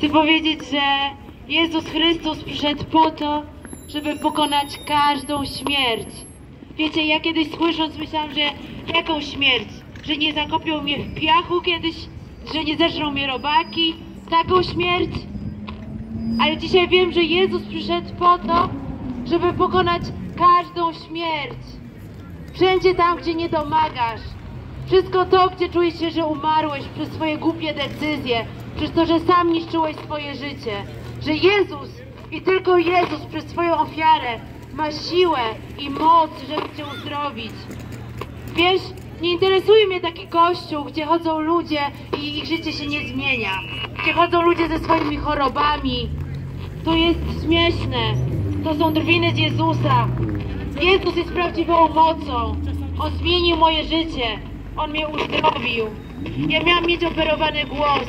Chcę powiedzieć, że Jezus Chrystus przyszedł po to, żeby pokonać każdą śmierć. Wiecie, ja kiedyś słysząc myślałam, że jaką śmierć? Że nie zakopią mnie w piachu kiedyś, że nie zeżrą mnie robaki? Taką śmierć? Ale dzisiaj wiem, że Jezus przyszedł po to, żeby pokonać każdą śmierć. Wszędzie tam, gdzie nie domagasz. Wszystko to, gdzie czujesz się, że umarłeś przez swoje głupie decyzje, przez to, że sam niszczyłeś swoje życie. Że Jezus i tylko Jezus przez swoją ofiarę ma siłę i moc, żeby cię uzdrowić. Wiesz, nie interesuje mnie taki kościół, gdzie chodzą ludzie i ich życie się nie zmienia. Gdzie chodzą ludzie ze swoimi chorobami. To jest śmieszne. To są drwiny z Jezusa. Jezus jest prawdziwą mocą. On zmienił moje życie. On mnie uzdrowił. Ja miałam mieć operowany głos.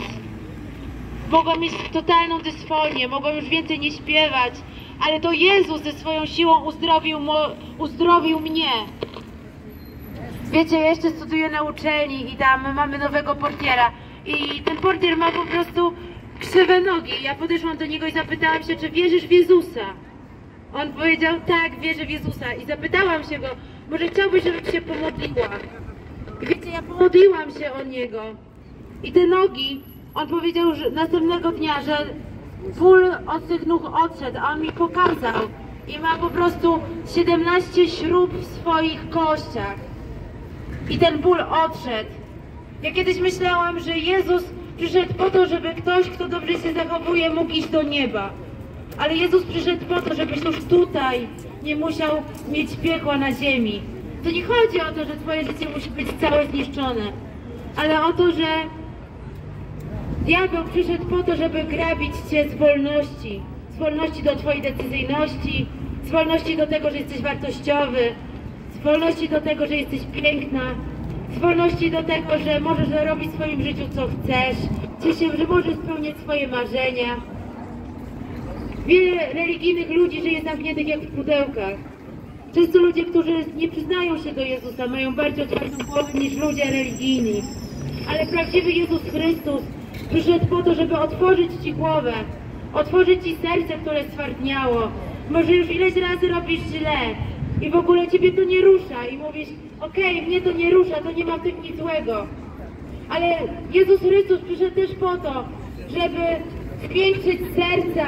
Mogłam mieć totalną dysfonię, mogłam już więcej nie śpiewać, ale to Jezus ze swoją siłą uzdrowił, uzdrowił mnie. Wiecie, ja jeszcze studiuję na uczelni i tam mamy nowego portiera i ten portier ma po prostu krzywe nogi. Ja podeszłam do niego i zapytałam się, czy wierzysz w Jezusa? On powiedział, tak, wierzę w Jezusa i zapytałam się go, może chciałbyś, żebym się pomodliła. I wiecie, ja pomodliłam się o niego. I te nogi, on powiedział że następnego dnia, że ból od tych nóg odszedł, a on mi pokazał. I ma po prostu 17 śrub w swoich kościach. I ten ból odszedł. Ja kiedyś myślałam, że Jezus przyszedł po to, żeby ktoś, kto dobrze się zachowuje, mógł iść do nieba. Ale Jezus przyszedł po to, żebyś już tutaj nie musiał mieć piekła na ziemi. To nie chodzi o to, że twoje życie musi być całe zniszczone, ale o to, że diabeł przyszedł po to, żeby grabić cię z wolności. Z wolności do twojej decyzyjności, z wolności do tego, że jesteś wartościowy, z wolności do tego, że jesteś piękna, z wolności do tego, że możesz robić w swoim życiu co chcesz, Cieszę, że możesz spełniać swoje marzenia. Wiele religijnych ludzi żyje zamkniętych jak w pudełkach. Często ludzie, którzy nie przyznają się do Jezusa, mają bardziej otwartą głowę niż ludzie religijni. Ale prawdziwy Jezus Chrystus przyszedł po to, żeby otworzyć Ci głowę, otworzyć Ci serce, które stwardniało. Może już ileś razy robisz źle i w ogóle Ciebie to nie rusza i mówisz, okej, mnie to nie rusza, to nie ma w tym nic złego. Ale Jezus Chrystus przyszedł też po to, żeby zwiększyć serca,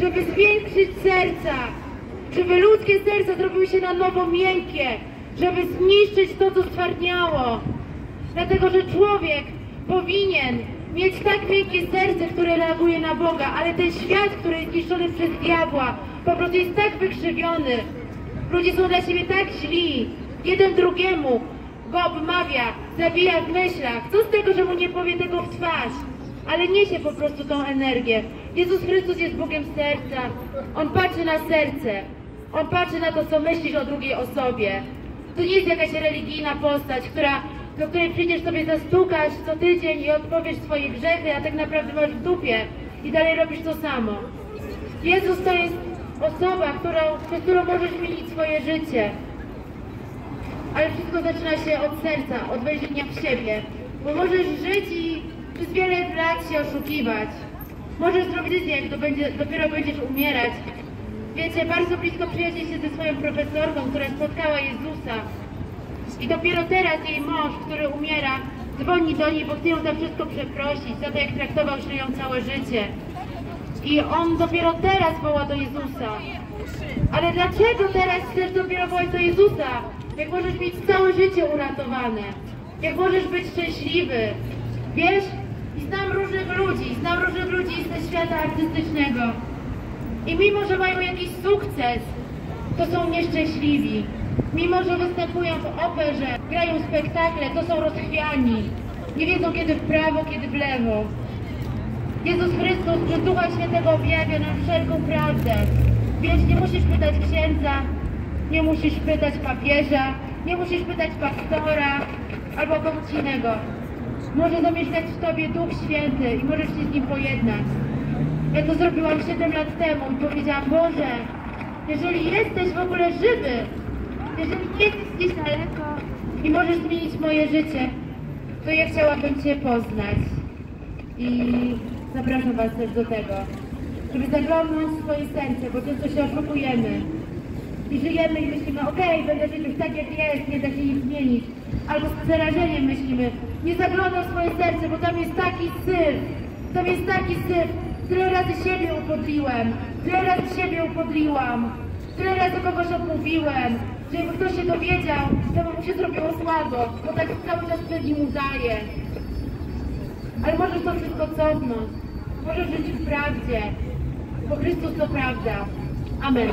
żeby zwiększyć serca, żeby ludzkie serca zrobiły się na nowo miękkie, żeby zniszczyć to, co stwardniało. Dlatego, że człowiek powinien mieć tak miękkie serce, które reaguje na Boga, ale ten świat, który jest niszczony przez diabła, po prostu jest tak wykrzywiony. Ludzie są dla siebie tak źli, jeden drugiemu go obmawia, zabija w myślach. Co z tego, że mu nie powie tego w twarz? Ale niesie po prostu tą energię. Jezus Chrystus jest Bogiem serca. On patrzy na serce. On patrzy na to, co myślisz o drugiej osobie. To nie jest jakaś religijna postać, która, do której przyjdziesz sobie zastukasz co tydzień i odpowiesz swoje grzechy, a tak naprawdę masz w dupie i dalej robisz to samo. Jezus to jest osoba, którą, przez którą możesz zmienić swoje życie. Ale wszystko zaczyna się od serca, od wejrzenia w siebie. Bo możesz żyć i przez wiele lat się oszukiwać. Możesz zrobić decyzję, jak to będzie, dopiero będziesz umierać. Wiecie, bardzo blisko przyjaźni się ze swoją profesorką, która spotkała Jezusa. I dopiero teraz jej mąż, który umiera, dzwoni do niej, bo chce ją za wszystko przeprosić, za to jak traktował się ją całe życie. I on dopiero teraz woła do Jezusa. Ale dlaczego teraz chcesz dopiero wołać do Jezusa? Jak możesz mieć całe życie uratowane? Jak możesz być szczęśliwy? Wiesz? I znam różnych ludzi, znam różnych ludzi ze świata artystycznego. I mimo, że mają jakiś sukces, to są nieszczęśliwi. Mimo, że występują w operze, grają spektakle, to są rozchwiani. Nie wiedzą kiedy w prawo, kiedy w lewo. Jezus Chrystus przez Ducha Świętego objawia nam wszelką prawdę. Więc nie musisz pytać księdza, nie musisz pytać papieża, nie musisz pytać pastora albo kogoś innego. Może zamieszkać w Tobie Duch Święty i możesz się z Nim pojednać. Ja to zrobiłam 7 lat temu i powiedziałam, Boże, jeżeli jesteś w ogóle żywy, jeżeli nie jesteś gdzieś daleko możesz zmienić moje życie, to ja chciałabym Cię poznać. I zapraszam Was też do tego, żeby zaglądnąć w swoje serce, bo często się oszukujemy i żyjemy i myślimy, okej, będę żyć już tak jak jest, nie da się nic zmienić. Albo z przerażeniem myślimy, nie zaglądam w swoje serce, bo tam jest taki syf, tam jest taki syf, tyle razy siebie upodliłem, tyle razy siebie upodliłam, tyle razy kogoś odmówiłem, że jakby ktoś się dowiedział, to mu się zrobiło słabo, bo tak cały czas przed nim udaje. Ale możesz to wszystko cofnąć, możesz żyć w prawdzie, bo Chrystus to prawda. Amen.